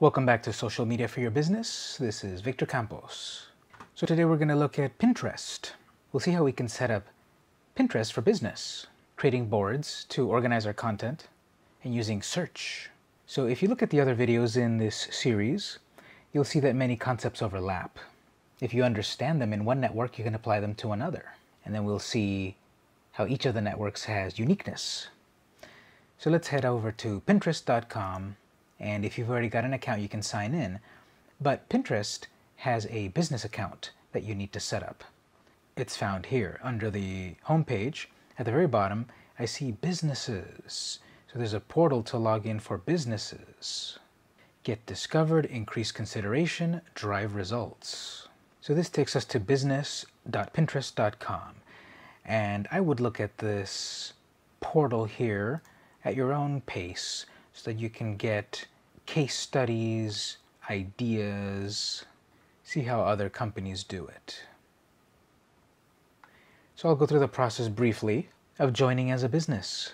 Welcome back to Social Media for Your Business. This is Victor Campos. So today we're going to look at Pinterest. We'll see how we can set up Pinterest for business, creating boards to organize our content, and using search. So if you look at the other videos in this series, you'll see that many concepts overlap. If you understand them in one network, you can apply them to another. And then we'll see how each of the networks has uniqueness. So let's head over to pinterest.com and if you've already got an account you can sign in. But Pinterest has a business account that you need to set up. It's found here under the home page. At the very bottom I see businesses. So there's a portal to log in for businesses. Get discovered, increase consideration, drive results. So this takes us to business.pinterest.com. And I would look at this portal here at your own pace so that you can get case studies, ideas, see how other companies do it. So I'll go through the process briefly of joining as a business.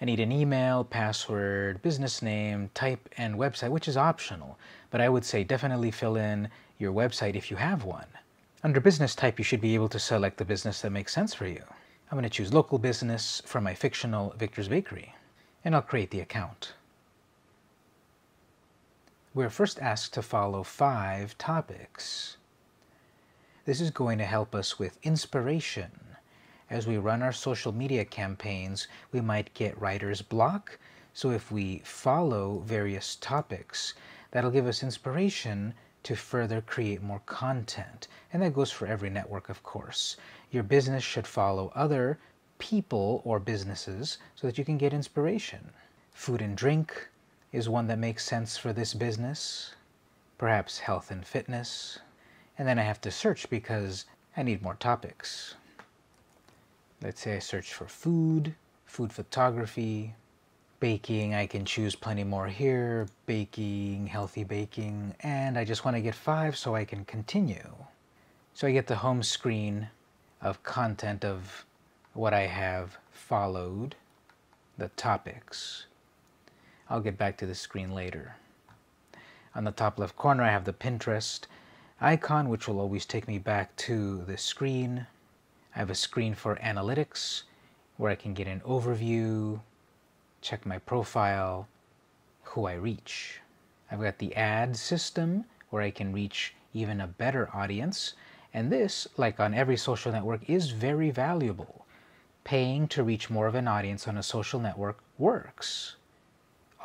I need an email, password, business name, type, and website, which is optional, but I would say definitely fill in your website if you have one. Under business type, you should be able to select the business that makes sense for you. I'm going to choose local business for my fictional Victor's Bakery, and I'll create the account. We're first asked to follow five topics. This is going to help us with inspiration. As we run our social media campaigns, we might get writer's block, so if we follow various topics, that'll give us inspiration to further create more content. And that goes for every network, of course. Your business should follow other people or businesses so that you can get inspiration. Food and drink is one that makes sense for this business. Perhaps health and fitness. And then I have to search because I need more topics. Let's say I search for food, food photography, baking, I can choose plenty more here, baking, healthy baking, and I just want to get five so I can continue. So I get the home screen of content of what I have followed, the topics. I'll get back to the screen later. On the top left corner I have the Pinterest icon which will always take me back to the screen. I have a screen for analytics where I can get an overview, check my profile, who I reach. I've got the ad system where I can reach even a better audience. And this, like on every social network, is very valuable. Paying to reach more of an audience on a social network works.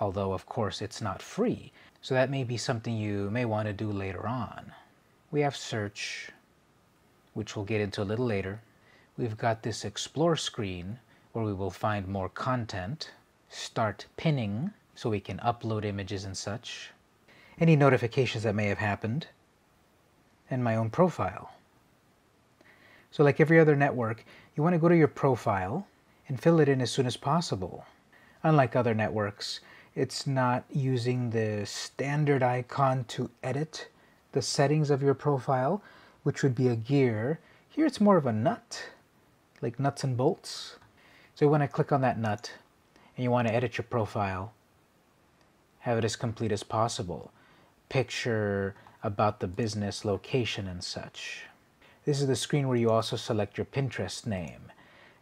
Although, of course, it's not free. So that may be something you may want to do later on. We have search, which we'll get into a little later. We've got this explore screen where we will find more content, start pinning so we can upload images and such, any notifications that may have happened, and my own profile. So like every other network, you want to go to your profile and fill it in as soon as possible. Unlike other networks, it's not using the standard icon to edit the settings of your profile, which would be a gear. Here it's more of a nut, like nuts and bolts. So when I click on that nut and you want to edit your profile, have it as complete as possible. Picture about the business location and such. This is the screen where you also select your Pinterest name.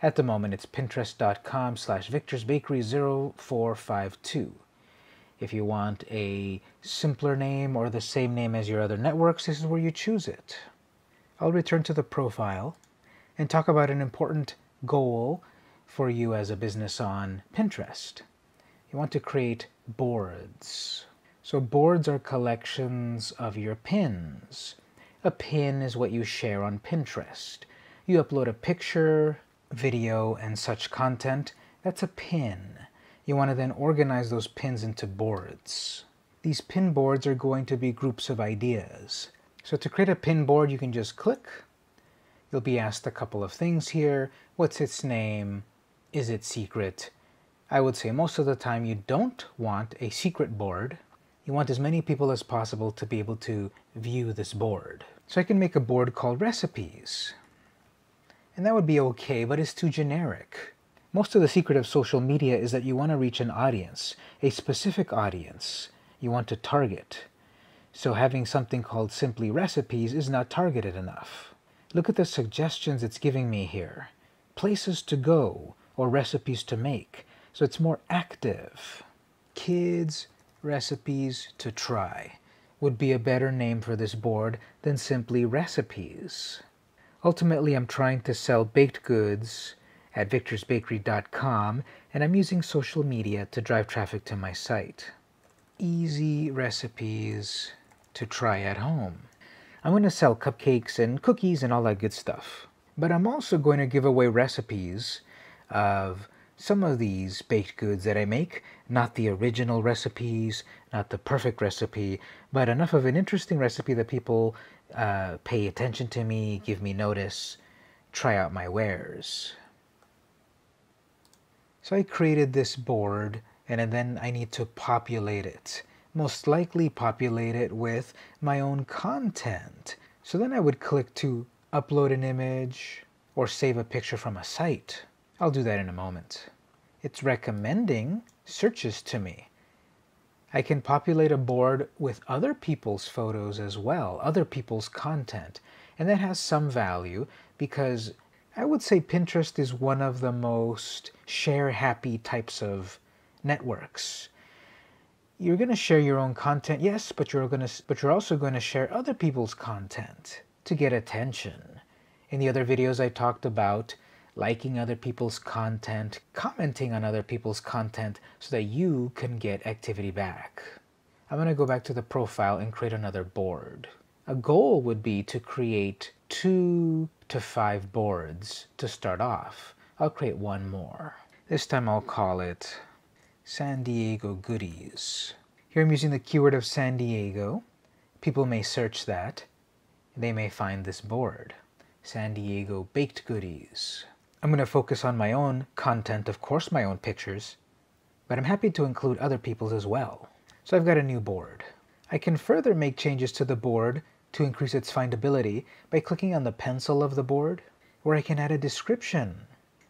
At the moment, it's pinterest.com slash victorsbakery0452. If you want a simpler name or the same name as your other networks, this is where you choose it. I'll return to the profile and talk about an important goal for you as a business on Pinterest. You want to create boards. So boards are collections of your pins. A pin is what you share on Pinterest. You upload a picture, video, and such content. That's a pin. You want to then organize those pins into boards. These pin boards are going to be groups of ideas. So to create a pin board, you can just click. You'll be asked a couple of things here. What's its name? Is it secret? I would say most of the time you don't want a secret board. You want as many people as possible to be able to view this board. So I can make a board called recipes. And that would be okay, but it's too generic. Most of the secret of social media is that you want to reach an audience, a specific audience. You want to target. So having something called Simply Recipes is not targeted enough. Look at the suggestions it's giving me here. Places to go or recipes to make. So it's more active. Kids Recipes to Try would be a better name for this board than simply recipes. Ultimately, I'm trying to sell baked goods at victorsbakery.com and I'm using social media to drive traffic to my site. Easy recipes to try at home. I'm going to sell cupcakes and cookies and all that good stuff. But I'm also going to give away recipes of some of these baked goods that I make, not the original recipes, not the perfect recipe, but enough of an interesting recipe that people uh, pay attention to me, give me notice, try out my wares. So I created this board and then I need to populate it. Most likely populate it with my own content. So then I would click to upload an image or save a picture from a site. I'll do that in a moment. It's recommending searches to me. I can populate a board with other people's photos as well, other people's content. And that has some value because I would say Pinterest is one of the most share happy types of networks. You're going to share your own content, yes, but you're going to but you're also going to share other people's content to get attention. In the other videos I talked about liking other people's content, commenting on other people's content so that you can get activity back. I'm going to go back to the profile and create another board. A goal would be to create two to five boards to start off. I'll create one more. This time I'll call it San Diego Goodies. Here I'm using the keyword of San Diego. People may search that. They may find this board. San Diego Baked Goodies. I'm going to focus on my own content, of course my own pictures, but I'm happy to include other people's as well. So I've got a new board. I can further make changes to the board to increase its findability by clicking on the pencil of the board, where I can add a description.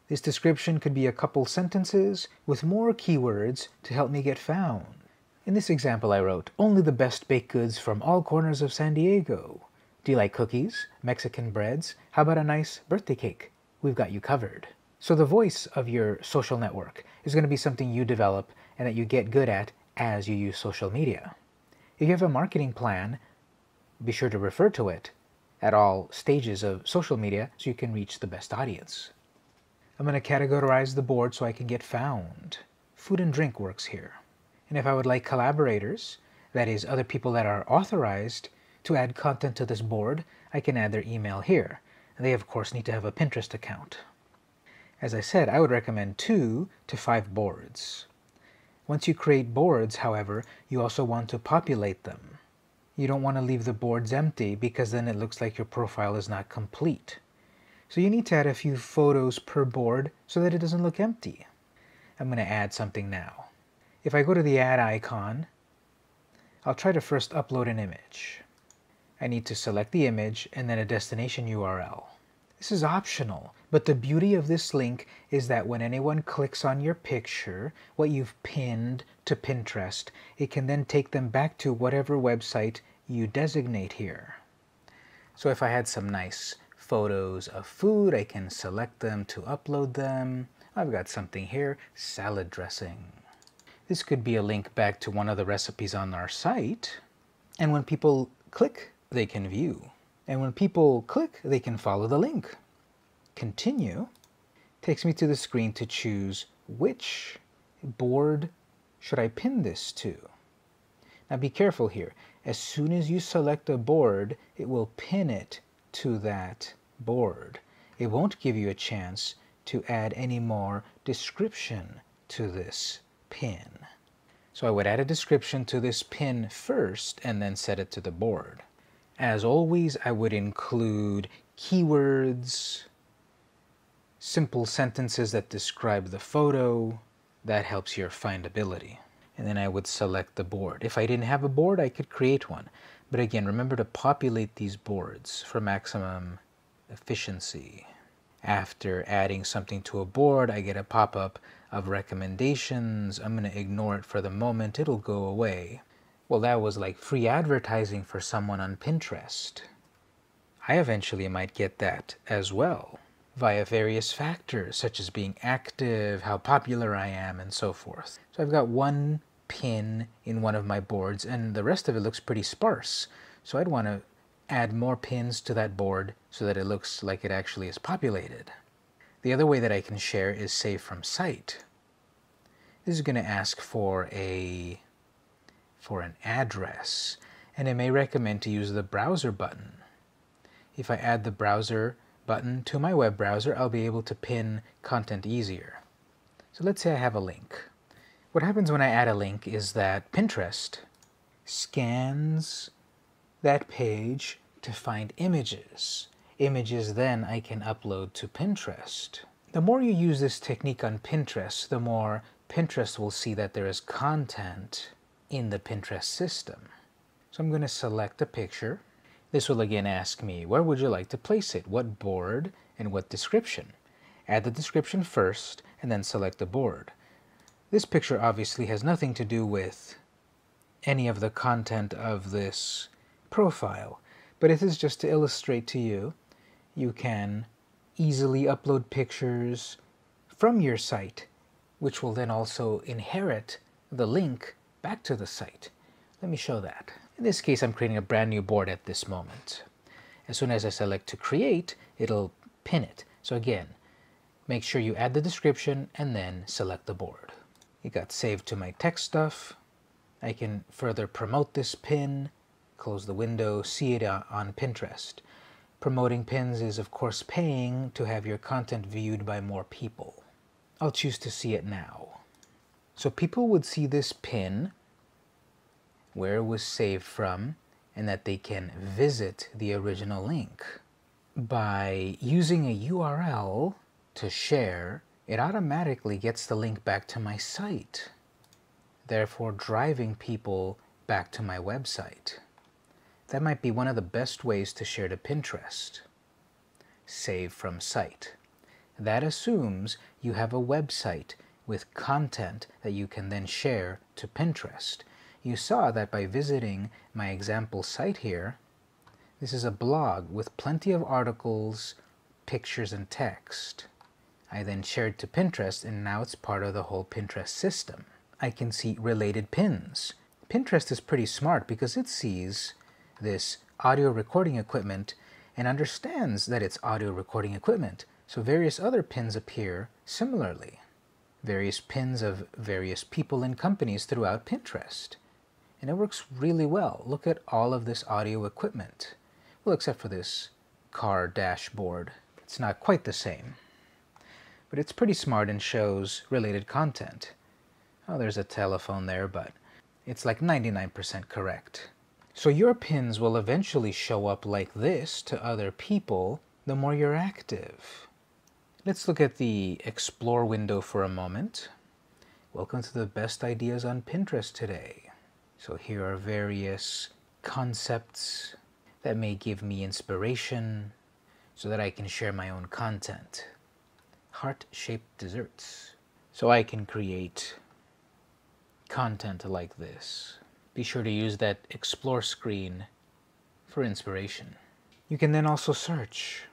This description could be a couple sentences with more keywords to help me get found. In this example I wrote, only the best baked goods from all corners of San Diego. Do you like cookies, Mexican breads? How about a nice birthday cake? We've got you covered. So the voice of your social network is going to be something you develop and that you get good at as you use social media. If you have a marketing plan be sure to refer to it at all stages of social media so you can reach the best audience. I'm going to categorize the board so I can get found. Food and drink works here. And if I would like collaborators, that is, other people that are authorized to add content to this board, I can add their email here. They, of course, need to have a Pinterest account. As I said, I would recommend two to five boards. Once you create boards, however, you also want to populate them you don't want to leave the boards empty because then it looks like your profile is not complete. So you need to add a few photos per board so that it doesn't look empty. I'm going to add something now. If I go to the add icon, I'll try to first upload an image. I need to select the image and then a destination URL. This is optional, but the beauty of this link is that when anyone clicks on your picture, what you've pinned to Pinterest, it can then take them back to whatever website you designate here. So if I had some nice photos of food, I can select them to upload them. I've got something here, salad dressing. This could be a link back to one of the recipes on our site. And when people click, they can view. And when people click, they can follow the link. Continue takes me to the screen to choose which board should I pin this to. Now be careful here. As soon as you select a board, it will pin it to that board. It won't give you a chance to add any more description to this pin. So I would add a description to this pin first and then set it to the board. As always, I would include keywords, simple sentences that describe the photo. That helps your findability and then I would select the board. If I didn't have a board, I could create one. But again, remember to populate these boards for maximum efficiency. After adding something to a board, I get a pop-up of recommendations. I'm going to ignore it for the moment. It'll go away. Well, that was like free advertising for someone on Pinterest. I eventually might get that as well via various factors such as being active, how popular I am, and so forth. So I've got one pin in one of my boards and the rest of it looks pretty sparse. So I'd want to add more pins to that board so that it looks like it actually is populated. The other way that I can share is save from site. This is going to ask for a for an address and it may recommend to use the browser button. If I add the browser button to my web browser, I'll be able to pin content easier. So let's say I have a link. What happens when I add a link is that Pinterest scans that page to find images images then I can upload to Pinterest. The more you use this technique on Pinterest, the more Pinterest will see that there is content in the Pinterest system. So I'm going to select a picture. This will again ask me, where would you like to place it? What board and what description? Add the description first and then select the board. This picture obviously has nothing to do with any of the content of this profile, but it is just to illustrate to you you can easily upload pictures from your site, which will then also inherit the link back to the site. Let me show that. In this case, I'm creating a brand new board at this moment. As soon as I select to create, it'll pin it. So again, make sure you add the description and then select the board. It got saved to my text stuff. I can further promote this pin, close the window, see it on Pinterest. Promoting pins is of course paying to have your content viewed by more people. I'll choose to see it now. So people would see this pin, where it was saved from, and that they can visit the original link. By using a URL to share, it automatically gets the link back to my site, therefore driving people back to my website. That might be one of the best ways to share to Pinterest. Save from site. That assumes you have a website with content that you can then share to Pinterest. You saw that by visiting my example site here, this is a blog with plenty of articles, pictures, and text. I then shared to Pinterest and now it's part of the whole Pinterest system. I can see related pins. Pinterest is pretty smart because it sees this audio recording equipment and understands that it's audio recording equipment. So various other pins appear similarly. Various pins of various people and companies throughout Pinterest. And it works really well. Look at all of this audio equipment. Well, except for this car dashboard. It's not quite the same. But it's pretty smart and shows related content. Oh, there's a telephone there, but it's like 99% correct. So your pins will eventually show up like this to other people the more you're active. Let's look at the Explore window for a moment. Welcome to the best ideas on Pinterest today. So here are various concepts that may give me inspiration so that I can share my own content. Heart-shaped desserts. So I can create content like this be sure to use that explore screen for inspiration. You can then also search.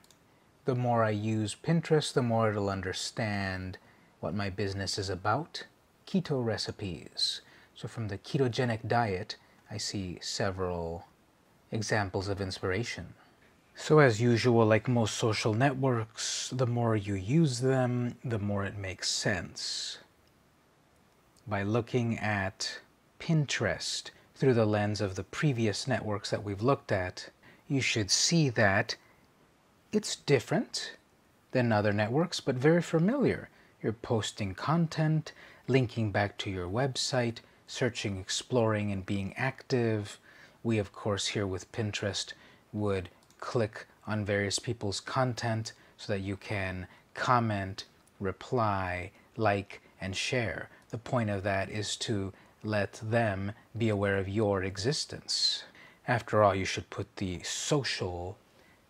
The more I use Pinterest, the more it'll understand what my business is about. Keto recipes. So from the ketogenic diet, I see several examples of inspiration. So as usual, like most social networks, the more you use them, the more it makes sense. By looking at Pinterest through the lens of the previous networks that we've looked at, you should see that it's different than other networks, but very familiar. You're posting content, linking back to your website, searching, exploring, and being active. We, of course, here with Pinterest would click on various people's content so that you can comment, reply, like, and share. The point of that is to let them be aware of your existence. After all, you should put the social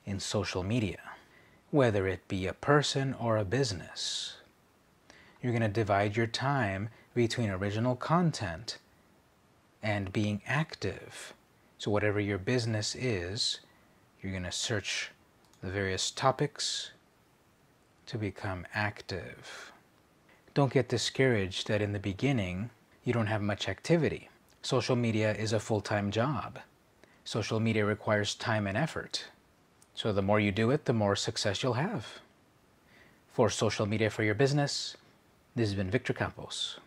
in social media, whether it be a person or a business. You're going to divide your time between original content and being active. So whatever your business is, you're going to search the various topics to become active. Don't get discouraged that in the beginning you don't have much activity. Social media is a full-time job. Social media requires time and effort. So the more you do it, the more success you'll have. For social media for your business, this has been Victor Campos.